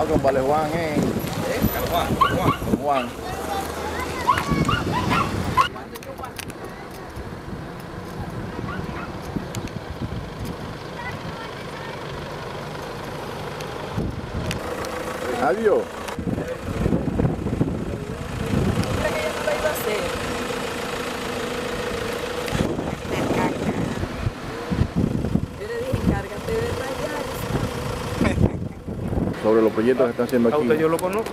Ah, con Vale Juan, eh. Juan, Juan. Con Juan. Adiós. Sobre los proyectos que están haciendo ¿A aquí. usted yo lo conozco?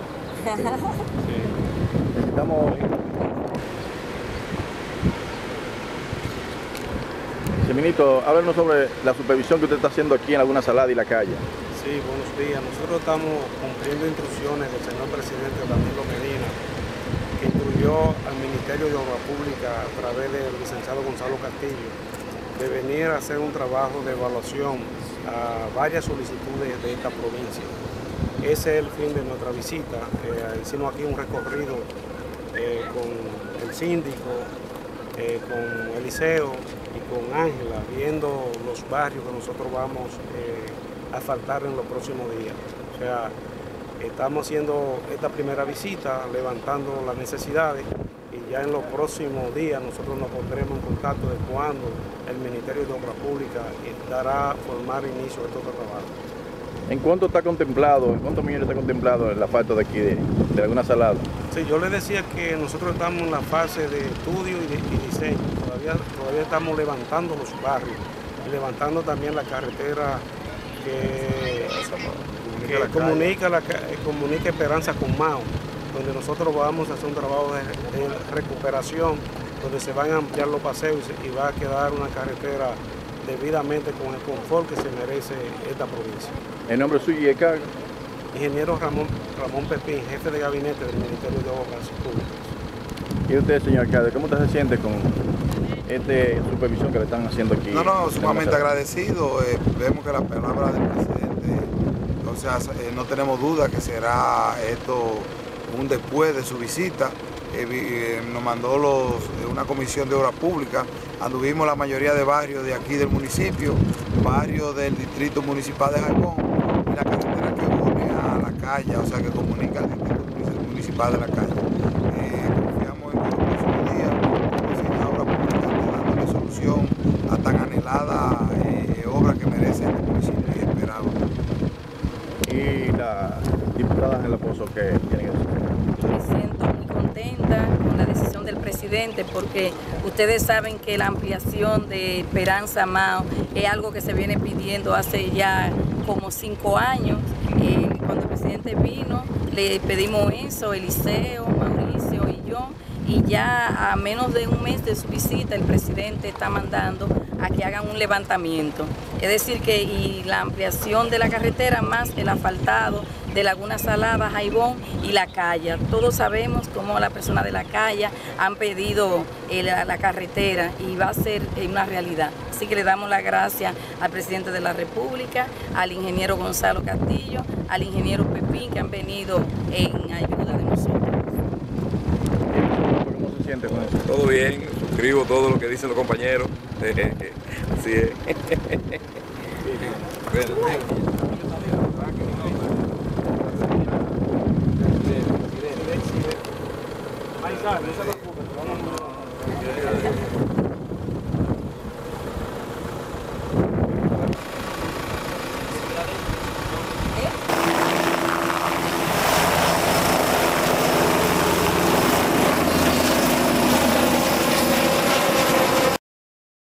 Necesitamos. Seminito, háblanos sobre la supervisión que usted está haciendo aquí en Laguna Salada y la calle. Sí, buenos días. Nosotros estamos cumpliendo instrucciones del señor presidente Danilo Medina, que instruyó al Ministerio de Obra Pública a través del licenciado Gonzalo Castillo de venir a hacer un trabajo de evaluación a varias solicitudes de esta provincia. Ese es el fin de nuestra visita. Eh, hicimos aquí un recorrido eh, con el síndico, eh, con Eliseo y con Ángela, viendo los barrios que nosotros vamos eh, a asfaltar en los próximos días. O sea, estamos haciendo esta primera visita, levantando las necesidades y ya en los próximos días nosotros nos pondremos en contacto de cuándo el Ministerio de Obras Públicas dará a formar inicio a estos trabajos. ¿En cuánto está contemplado, en cuántos millones está contemplado el asfalto de aquí de, de Laguna Salada? Sí, yo les decía que nosotros estamos en la fase de estudio y, de, y diseño. Todavía, todavía estamos levantando los barrios y levantando también la carretera que, que la comunica, la, comunica Esperanza con Mao, donde nosotros vamos a hacer un trabajo de, de recuperación, donde se van a ampliar los paseos y, se- y va a quedar una carretera debidamente con el confort que se merece esta provincia. En nombre suyo y cargo. Ingeniero Ramón, Ramón Pepín, jefe de gabinete del Ministerio de Obras Públicas. ¿Y usted, señor alcalde, cómo usted se siente con esta supervisión que le están haciendo aquí? No, no, en sumamente agradecido. eh, vemos que la palabra del presidente, o sea, eh, no tenemos duda que será esto después de su visita. Eh, eh, nos mandó los, eh, una comisión de obras públicas, anduvimos la mayoría de barrios de aquí del municipio, barrios del distrito municipal de Jaibón y la carretera que une a la calle, o sea, que comunica al distrito munici- municipal de la calle. Confiamos en que los próximos días el señor obras públicas esté dándole solución a tan anhelada obra que merece el municipio y. Y la diputada Ángela Pozo, que tiene que decir? Me siento muy contenta con la decisión del presidente porque ustedes saben que la ampliación de Esperanza Mao es algo que se viene pidiendo hace ya como cinco años. Eh, cuando el presidente vino le pedimos eso, Eliseo, Mauricio y ya a menos de un mes de su visita el presidente está mandando a que hagan un levantamiento. Es decir, que y la ampliación de la carretera más el asfaltado de Laguna Salada, Jaibón y La Calle. Todos sabemos cómo las personas de La Calle han pedido eh, la, la carretera y va a ser eh, una realidad. Así que le damos las gracias al presidente de la República, al ingeniero Gonzalo Castillo, al ingeniero Pepín que han venido en ayuda de nosotros. Todo bien, suscribo todo lo que dicen los compañeros. Así es.